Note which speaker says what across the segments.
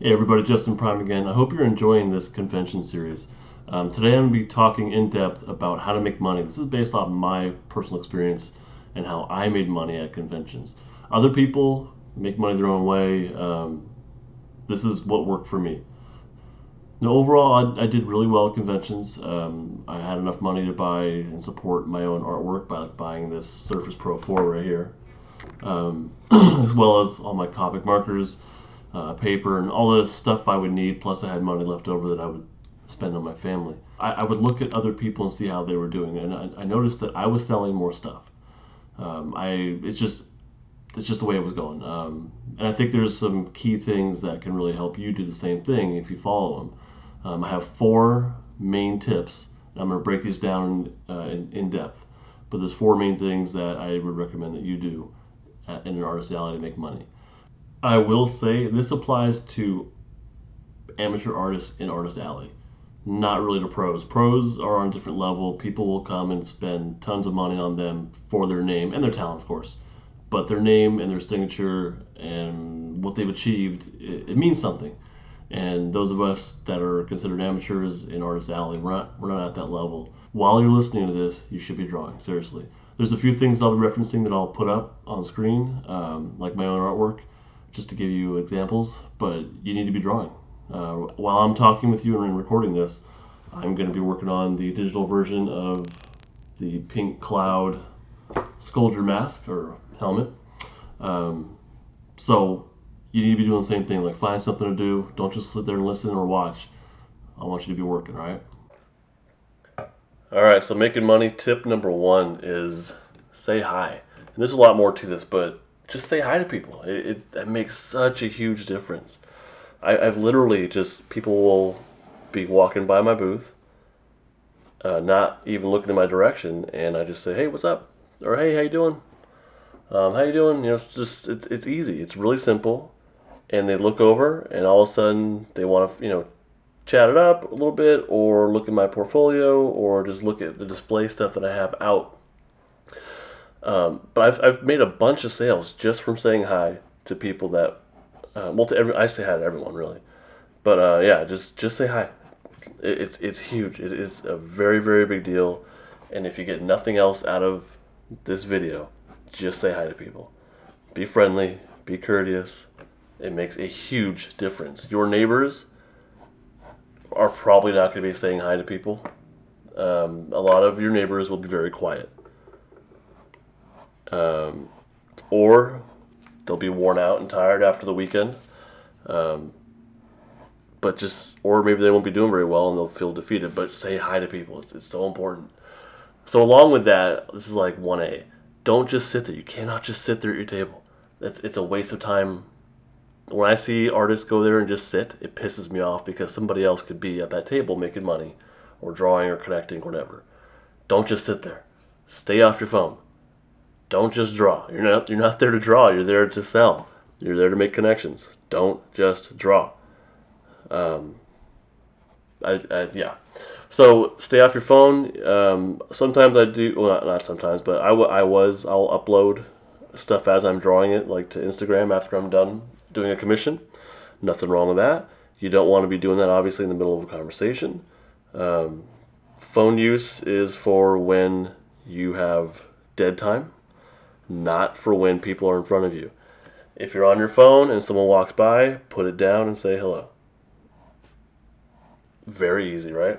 Speaker 1: Hey everybody, Justin Prime again. I hope you're enjoying this convention series. Um, today I'm going to be talking in depth about how to make money. This is based off my personal experience and how I made money at conventions. Other people make money their own way. Um, this is what worked for me. Now, overall, I, I did really well at conventions. Um, I had enough money to buy and support my own artwork by like, buying this Surface Pro 4 right here, um, as well as all my Copic markers uh, paper, and all the stuff I would need. Plus, I had money left over that I would spend on my family. I, I would look at other people and see how they were doing, and I, I noticed that I was selling more stuff. Um, I it's just it's just the way it was going. Um, and I think there's some key things that can really help you do the same thing if you follow them. Um, I have four main tips. And I'm going to break these down uh, in, in, depth. But there's four main things that I would recommend that you do in an artist alley to make money. I will say this applies to amateur artists in Artist Alley, not really to pros. Pros are on a different level. People will come and spend tons of money on them for their name and their talent, of course. But their name and their signature and what they've achieved, it, it means something. And those of us that are considered amateurs in Artist Alley, we're not, we're not at that level. While you're listening to this, you should be drawing, seriously. There's a few things that I'll be referencing that I'll put up on screen, um, like my own artwork just to give you examples, but you need to be drawing. Uh, while I'm talking with you and recording this, I'm going to be working on the digital version of the Pink Cloud Skulldier mask or helmet. Um, so you need to be doing the same thing. Like find something to do. Don't just sit there and listen or watch. I want you to be working. All right. All right. So making money. Tip number one is say hi. And there's a lot more to this, but just say hi to people. It, it that makes such a huge difference. I, have literally just people will be walking by my booth, uh, not even looking in my direction, and I just say, "Hey, what's up?" or "Hey, how you doing?" Um, how you doing? You know, it's just it's, it's easy. It's really simple, and they look over, and all of a sudden they want to you know chat it up a little bit, or look at my portfolio, or just look at the display stuff that I have out um, but I've, I've made a bunch of sales just from saying hi to people that, uh, well, to every, I say hi to everyone really. But uh, yeah, just just say hi. It, it's it's huge. It is a very very big deal. And if you get nothing else out of this video, just say hi to people. Be friendly. Be courteous. It makes a huge difference. Your neighbors are probably not going to be saying hi to people. Um, a lot of your neighbors will be very quiet um, or they'll be worn out and tired after the weekend. Um, but just, or maybe they won't be doing very well and they'll feel defeated. But say hi to people. It's, it's so important. So along with that, this is like 1A. Don't just sit there. You cannot just sit there at your table. It's, it's a waste of time. When I see artists go there and just sit, it pisses me off because somebody else could be at that table making money or drawing or connecting or whatever. Don't just sit there. Stay off your phone don't just draw. You're not you're not there to draw. You're there to sell. You're there to make connections. Don't just draw. Um, I, I, yeah. So stay off your phone. Um, sometimes I do. Well, not, not sometimes, but I, I was. I'll upload stuff as I'm drawing it, like to Instagram after I'm done doing a commission. Nothing wrong with that. You don't want to be doing that obviously in the middle of a conversation. Um, phone use is for when you have dead time not for when people are in front of you. If you're on your phone and someone walks by, put it down and say hello. Very easy, right?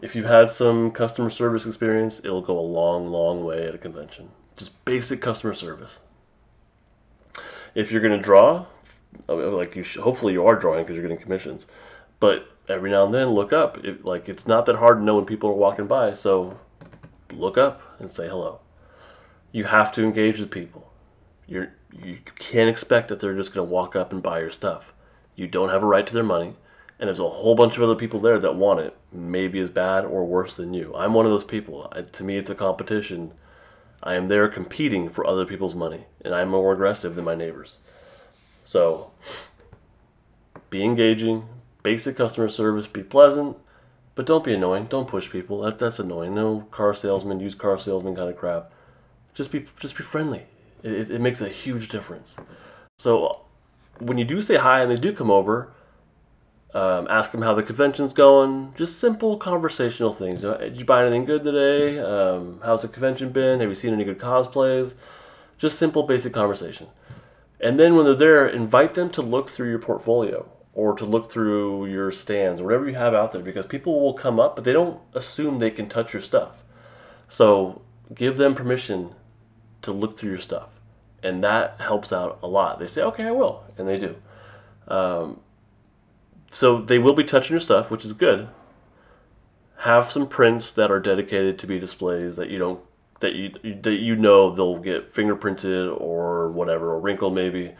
Speaker 1: If you've had some customer service experience, it'll go a long, long way at a convention. Just basic customer service. If you're going to draw, like you should, hopefully you are drawing because you're getting commissions, but every now and then look up. It, like it's not that hard to know when people are walking by, so look up and say hello you have to engage with people. You're you can't expect that they're just going to walk up and buy your stuff. You don't have a right to their money, and there's a whole bunch of other people there that want it, maybe as bad or worse than you. I'm one of those people. I, to me, it's a competition. I am there competing for other people's money, and I'm more aggressive than my neighbors. So, be engaging, basic customer service, be pleasant, but don't be annoying. Don't push people. That, that's annoying. No car salesman, used car salesman kind of crap just be just be friendly. It, it makes a huge difference. So when you do say hi and they do come over, Um, ask them how the convention's going. Just simple conversational things. Did you buy anything good today? Um, how's the convention been? Have you seen any good cosplays? Just simple, basic conversation. And then when they're there, invite them to look through your portfolio or to look through your stands, or whatever you have out there, because people will come up, but they don't assume they can touch your stuff. So give them permission to look through your stuff, and that helps out a lot. They say, "Okay, I will," and they do. Um, so they will be touching your stuff, which is good. Have some prints that are dedicated to be displays that you don't that you that you know they'll get fingerprinted or whatever, or wrinkled maybe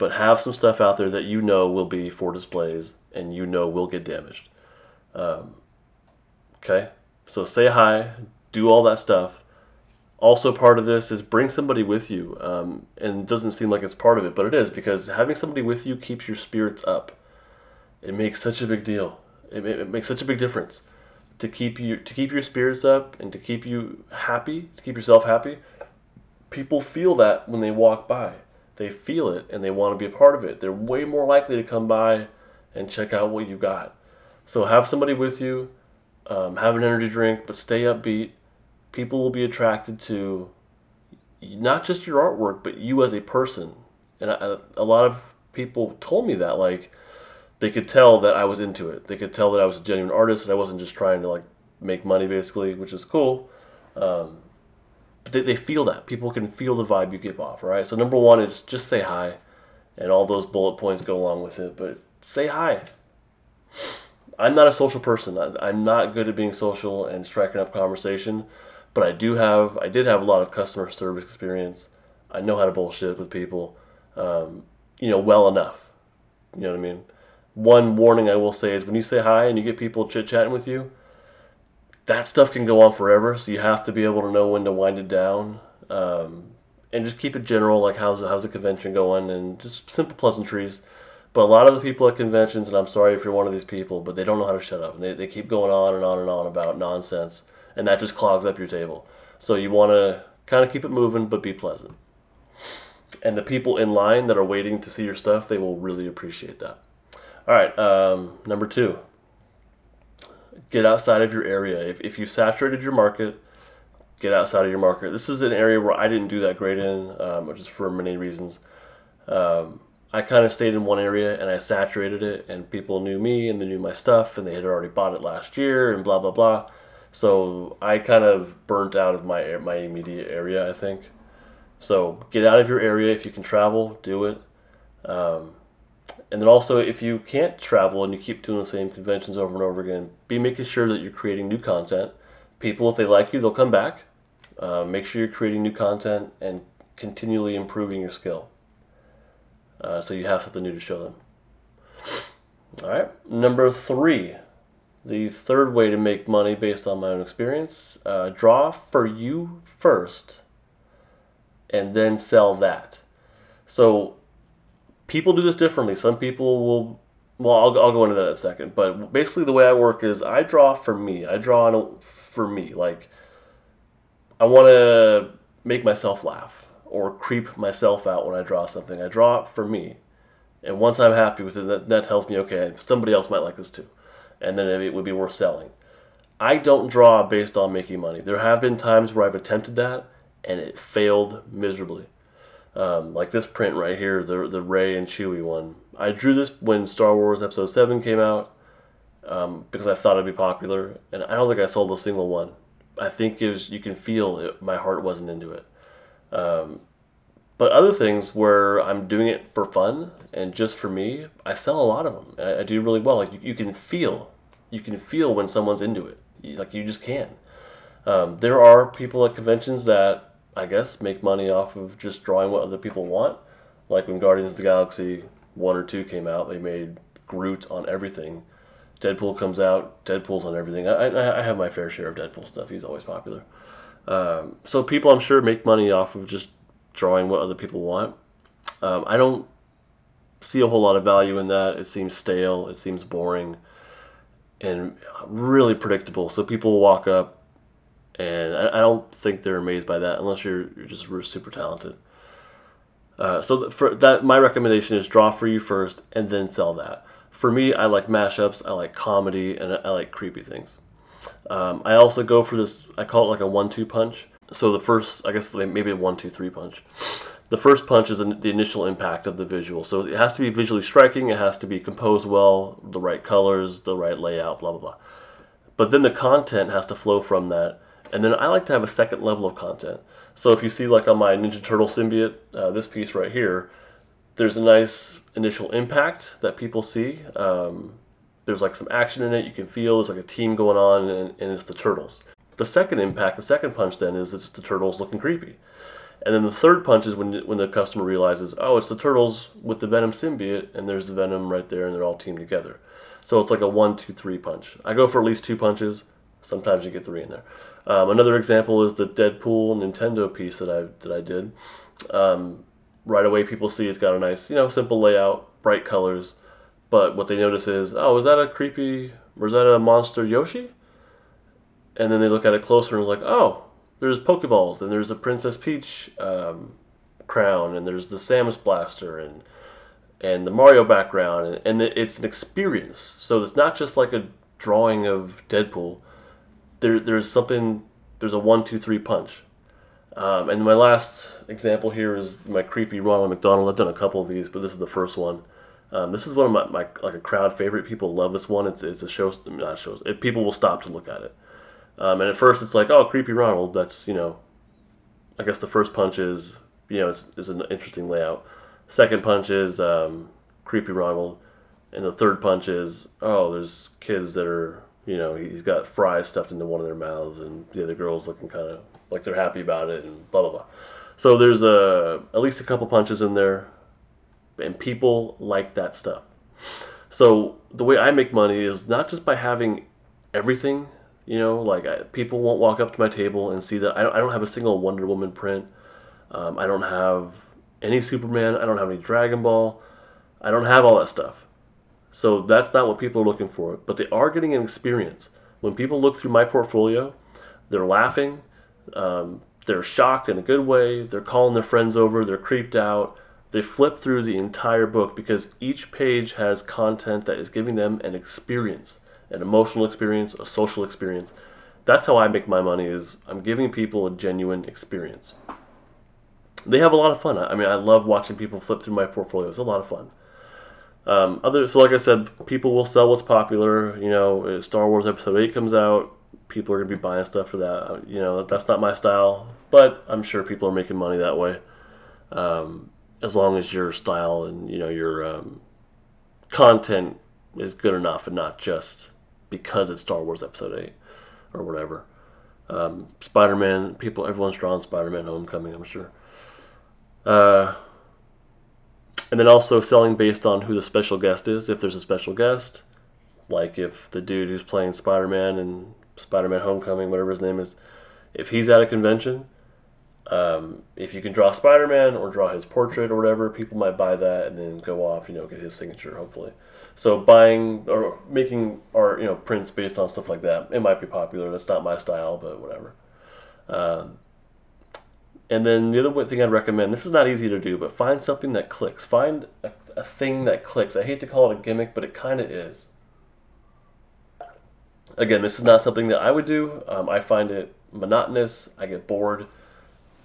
Speaker 1: but have some stuff out there that you know will be for displays and you know will get damaged. Um, okay, so say hi, do all that stuff. Also, part of this is bring somebody with you, um, and it doesn't seem like it's part of it, but it is because having somebody with you keeps your spirits up. It makes such a big deal. It, it makes such a big difference to keep you to keep your spirits up and to keep you happy, to keep yourself happy. People feel that when they walk by they feel it and they want to be a part of it. They're way more likely to come by and check out what you got. So have somebody with you, um, have an energy drink, but stay upbeat. People will be attracted to not just your artwork, but you as a person. And a lot of people told me that, like, they could tell that I was into it. They could tell that I was a genuine artist and I wasn't just trying to like make money, basically, which is cool. Um, they, they feel that. People can feel the vibe you give off, right? So number one is just say hi, and all those bullet points go along with it. But say hi. I'm not a social person. I, I'm not good at being social and striking up conversation, but I do have, I did have a lot of customer service experience. I know how to bullshit with people, um, you know, well enough. You know what I mean? One warning I will say is when you say hi and you get people chit chatting with you, that stuff can go on forever, so you have to be able to know when to wind it down. Um, and just keep it general, like how's how's the convention going, and just simple pleasantries. But a lot of the people at conventions, and I'm sorry if you're one of these people, but they don't know how to shut up. And they, they keep going on and on and on about nonsense, and that just clogs up your table. So you want to kind of keep it moving, but be pleasant. And the people in line that are waiting to see your stuff, they will really appreciate that. All right, um, number two, get outside of your area. If, if you've saturated your market, get outside of your market. This is an area where I didn't do that great in, um, just for many reasons. Um, I kind of stayed in one area and I saturated it, and people knew me and they knew my stuff, and they had already bought it last year, and blah blah blah. So I kind of burnt out of my my immediate area, I think. So get out of your area if you can travel, do it. Um, and then also, if you can't travel and you keep doing the same conventions over and over again, be making sure that you're creating new content. People, if they like you, they'll come back. Uh, make sure you're creating new content and continually improving your skill. Uh, so you have something new to show them. All right. Number three, the third way to make money based on my own experience uh, draw for you first and then sell that. So people do this differently. Some people will. Well, I'll, I'll go into that in a second. But basically, the way I work is I draw for me. I draw for me. Like I want to make myself laugh or creep myself out when I draw something. I draw for me. And once I'm happy with it, that, that tells me, okay, somebody else might like this too. And then it would be worth selling. I don't draw based on making money. There have been times where I've attempted that and it failed miserably. Um, like this print right here, the the Rey and Chewie one. I drew this when Star Wars Episode Seven came out um, because I thought it'd be popular, and I don't think I sold a single one. I think it was you can feel it, my heart wasn't into it. Um, but other things where I'm doing it for fun and just for me, I sell a lot of them. I, I do really well. Like you, you, can feel, you can feel when someone's into it. You, like you just can. Um, there are people at conventions that I guess, make money off of just drawing what other people want. Like when Guardians of the Galaxy 1 or 2 came out, they made Groot on everything. Deadpool comes out, Deadpool's on everything. I, I, I have my fair share of Deadpool stuff. He's always popular. Um, so people, I'm sure, make money off of just drawing what other people want. Um, I don't see a whole lot of value in that. It seems stale. It seems boring and really predictable. So people walk up, and I, I don't think they're amazed by that unless you're, you're just super talented. Uh, so for that, my recommendation is draw for you first and then sell that. for me, I like mashups, I like comedy, and I like creepy things. Um, I also go for this. I call it like a one-two punch. So the first, I guess maybe a one-two-three punch. The first punch is the initial impact of the visual. So it has to be visually striking. It has to be composed well, the right colors, the right layout, blah blah blah. But then the content has to flow from that. And then I like to have a second level of content. So if you see like on my Ninja Turtle symbiote, uh, this piece right here, there's a nice initial impact that people see. Um, there's like some action in it. You can feel there's like a team going on, and, and it's the turtles. The second impact, the second punch, then is it's the turtles looking creepy. And then the third punch is when when the customer realizes, oh, it's the turtles with the Venom symbiote, and there's the Venom right there, and they're all teamed together. So it's like a one, two, three punch. I go for at least two punches. Sometimes you get three in there. Um, another example is the Deadpool Nintendo piece that I that I did. Um, right away, people see it's got a nice, you know, simple layout, bright colors. But what they notice is, oh, is that a creepy, is that a monster Yoshi? And then they look at it closer and like, oh, there's Pokeballs, and there's a Princess Peach um, crown, and there's the Samus Blaster, and and the Mario background, and, and it's an experience. So it's not just like a drawing of Deadpool. There, there's something. There's a one, two, three punch. Um, and my last example here is my creepy Ronald McDonald. I've done a couple of these, but this is the first one. Um, this is one of my, my, like a crowd favorite. People love this one. It's it's a show not shows. It, people will stop to look at it. Um, and at first it's like oh creepy Ronald. That's you know, I guess the first punch is you know it's, it's an interesting layout. Second punch is um, creepy Ronald, and the third punch is oh there's kids that are you know he's got fries stuffed into one of their mouths and the other girls looking kind of like they're happy about it and blah blah blah. So there's a at least a couple punches in there and people like that stuff. So the way I make money is not just by having everything, you know, like I, people won't walk up to my table and see that I don't, I don't have a single Wonder Woman print. Um, I don't have any Superman. I don't have any Dragon Ball. I don't have all that stuff. So that's not what people are looking for. But they are getting an experience. When people look through my portfolio, they're laughing, um, they're shocked in a good way, they're calling their friends over, they're creeped out, they flip through the entire book because each page has content that is giving them an experience, an emotional experience, a social experience. That's how I make my money is I'm giving people a genuine experience. They have a lot of fun. I mean, I love watching people flip through my portfolio. It's a lot of fun. Um, other, so like I said, people will sell what's popular. You know, Star Wars Episode 8 comes out, people are gonna be buying stuff for that. You know, that's not my style, but I'm sure people are making money that way. Um, as long as your style and you know your um, content is good enough and not just because it's Star Wars Episode 8 or whatever. Um, Spider-Man, people, everyone's drawn Spider-Man Homecoming, I'm sure. Uh, and then also selling based on who the special guest is, if there's a special guest. Like if the dude who's playing Spider-Man and Spider-Man Homecoming, whatever his name is, if he's at a convention, um, if you can draw Spider-Man or draw his portrait or whatever, people might buy that and then go off, you know, get his signature hopefully. So buying or making art, you know, prints based on stuff like that, it might be popular. That's not my style, but whatever. Um, and then the other thing I'd recommend, this is not easy to do, but find something that clicks. Find a, a thing that clicks. I hate to call it a gimmick, but it kind of is. Again, this is not something that I would do. Um, I find it monotonous. I get bored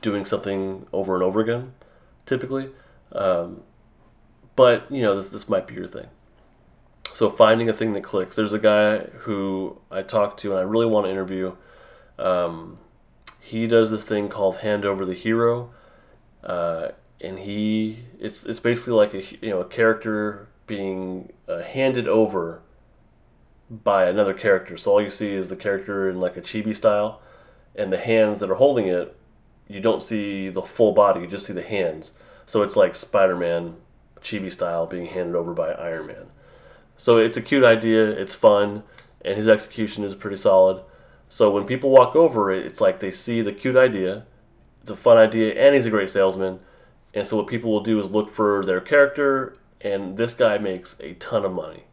Speaker 1: doing something over and over again, typically. Um, but you know, this this might be your thing. So finding a thing that clicks. There's a guy who I talked to and I really want to interview. Um, he does this thing called Hand Over the Hero, uh, and he it's it's basically like a you know a character being uh, handed over by another character. So all you see is the character in like a chibi style, and the hands that are holding it you don't see the full body, you just see the hands. So it's like Spider-Man, chibi style, being handed over by Iron Man. So it's a cute idea, it's fun, and his execution is pretty solid. So when people walk over it, it's like they see the cute idea, it's a fun idea, and he's a great salesman. And so what people will do is look for their character, and this guy makes a ton of money.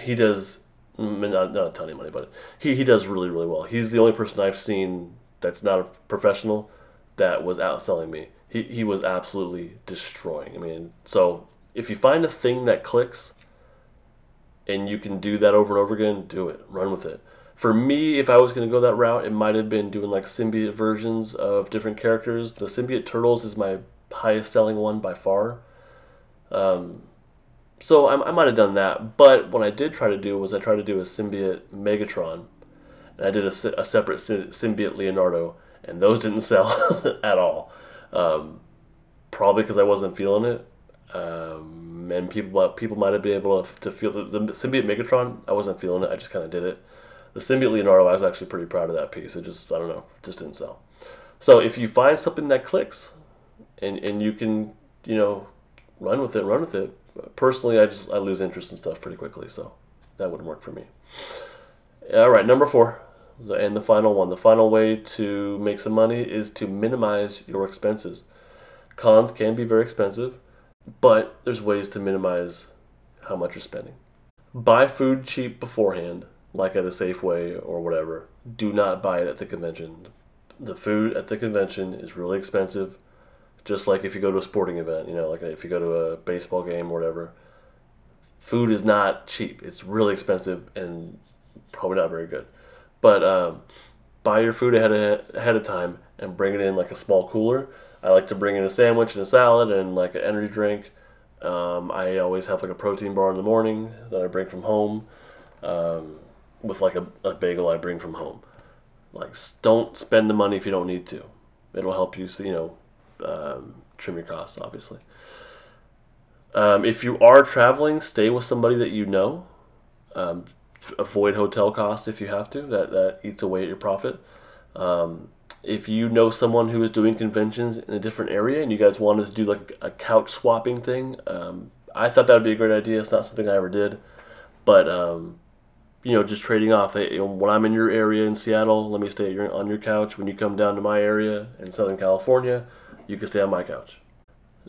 Speaker 1: He does not, not a ton of money, but he, he does really really well. He's the only person I've seen that's not a professional that was outselling me. He, he was absolutely destroying. I mean, so if you find a thing that clicks, and you can do that over and over again, do it. Run with it. For me, if I was going to go that route, it might have been doing like symbiote versions of different characters. The symbiote turtles is my highest selling one by far. Um, so I, I might have done that. But what I did try to do was I tried to do a symbiote Megatron, and I did a, a separate symbiote Leonardo, and those didn't sell at all. Um, probably because I wasn't feeling it. Um, and people people might have been able to, to feel the, the symbiote Megatron. I wasn't feeling it. I just kind of did it. The symbiote Leonardo, I was actually pretty proud of that piece. It just I don't know, just didn't sell. So if you find something that clicks, and and you can you know run with it, run with it. Personally, I just I lose interest in stuff pretty quickly, so that wouldn't work for me. All right, number four, and the final one. The final way to make some money is to minimize your expenses. Cons can be very expensive, but there's ways to minimize how much you're spending. Buy food cheap beforehand, like at a Safeway or whatever. Do not buy it at the convention. The food at the convention is really expensive, just like if you go to a sporting event, you know, like if you go to a baseball game or whatever. Food is not cheap. It's really expensive and probably not very good. But um, buy your food ahead of, ahead of time and bring it in like a small cooler I like to bring in a sandwich and a salad and like an energy drink. Um, I always have like a protein bar in the morning that I bring from home, um, with like a, a bagel I bring from home. Like, don't spend the money if you don't need to. It'll help you, you know, um, trim your costs, obviously. Um, if you are traveling, stay with somebody that you know. Um, avoid hotel costs if you have to. That that eats away at your profit. Um, if you know someone who is doing conventions in a different area and you guys wanted to do like a couch swapping thing, um, I thought that would be a great idea. It's not something I ever did, but um, you know, just trading off. When I'm in your area in Seattle, let me stay on your couch. When you come down to my area in Southern California, you can stay on my couch.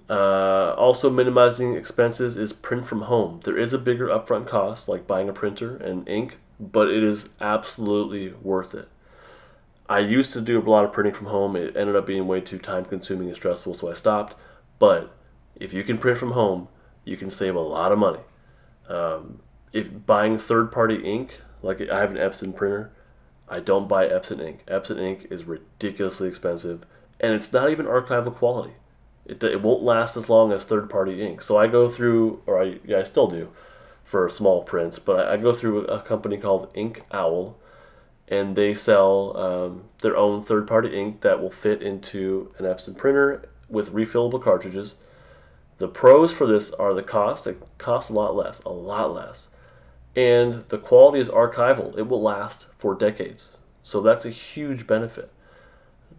Speaker 1: Uh, also, minimizing expenses is print from home. There is a bigger upfront cost, like buying a printer and ink, but it is absolutely worth it. I used to do a lot of printing from home. It ended up being way too time consuming and stressful, so I stopped. But if you can print from home, you can save a lot of money. Um, if buying third party ink, like I have an Epson printer, I don't buy Epson ink. Epson ink is ridiculously expensive, and it's not even archival quality. It, it won't last as long as third party ink. So I go through, or I, yeah, I still do for small prints, but I, I go through a company called Ink Owl and they sell um, their own third-party ink that will fit into an Epson printer with refillable cartridges. The pros for this are the cost. It costs a lot less, a lot less. And the quality is archival. It will last for decades. So that's a huge benefit.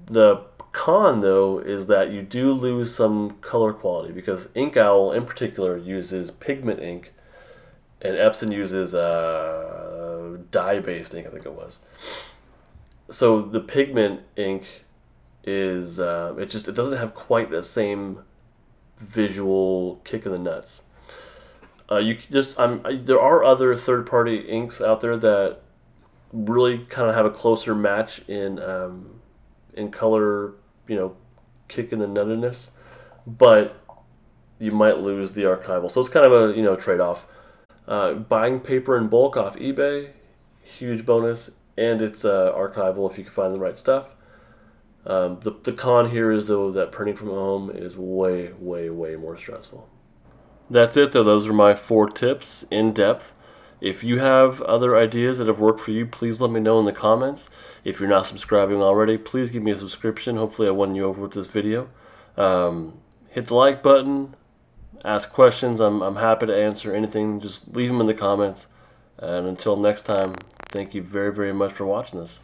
Speaker 1: The con, though, is that you do lose some color quality because InkOwl, in particular, uses pigment ink, and Epson uses uh, dye-based ink, I think it was. So the pigment ink is uh, it just it doesn't have quite the same visual kick in the nuts. Uh, you just I'm there are other third-party inks out there that really kind of have a closer match in um, in color, you know, kick in the nuttiness, but you might lose the archival. So it's kind of a you know trade-off. Uh, buying paper in bulk off eBay huge bonus, and it's uh, archival if you can find the right stuff. Um, the, the con here is though that printing from home is way, way, way more stressful. That's it though. Those are my four tips in depth. If you have other ideas that have worked for you, please let me know in the comments. If you're not subscribing already, please give me a subscription. Hopefully I won you over with this video. Um, hit the like button. Ask questions. I'm, I'm happy to answer anything. Just leave them in the comments. And until next time, thank you very, very much for watching this.